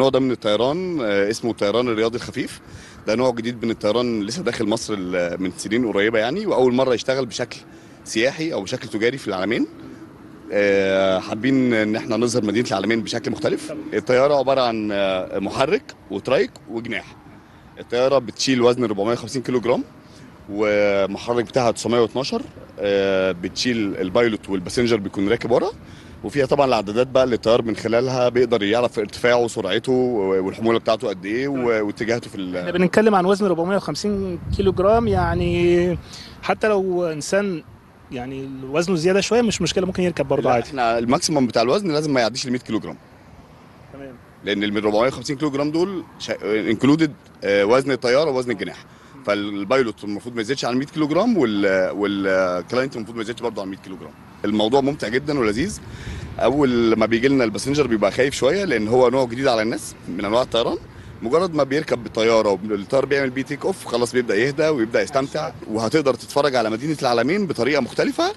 النوع ده من الطيران آه، اسمه الطيران الرياضي الخفيف. ده نوع جديد من الطيران لسه داخل مصر من سنين قريبة يعني وأول مرة يشتغل بشكل سياحي أو بشكل تجاري في العلمين. آه، حابين إن إحنا نظهر مدينة العلمين بشكل مختلف. الطيارة عبارة عن آه، محرك و trike وجناح. الطيارة بتشيل وزن 450 كيلو جرام ومحرك بتاعها 912 آه، بتشيل ال pilot وال passenger بيكون راكب ورا. وفيها طبعا العدادات بقى اللي الطيار من خلالها بيقدر يعرف ارتفاعه وسرعته والحمولة بتاعته قد إيه واتجاهاته في إحنا ال- بنتكلم عن وزن 450 كيلو جرام يعني حتى لو إنسان يعني وزنه زيادة شوية مش مشكلة ممكن يركب برضه عادي. إحنا ال maximum بتاع الوزن لازم ما يعديش ال 100 كيلو جرام تمام. لأن ال 450 كيلو جرام دول included وزن الطياره ووزن الجناح فال pilot المفروض ما يزيدش عن 100 كيلو جرام وال وال client المفروض ما يزيدش برضه عن 100 كيلو جرام الموضوع ممتع جدا ولذيذ. أول ما بيجي لنا الباسنجر بيبقى خايف شوية لأن هو نوع جديد على الناس من أنواع الطيران. مجرد ما بيركب بالطيارة والطيار بيعمل بيه تيك أوف خلاص بيبدأ يهدى ويبدأ يستمتع. وهتقدر تتفرج على مدينة العالمين بطريقة مختلفة.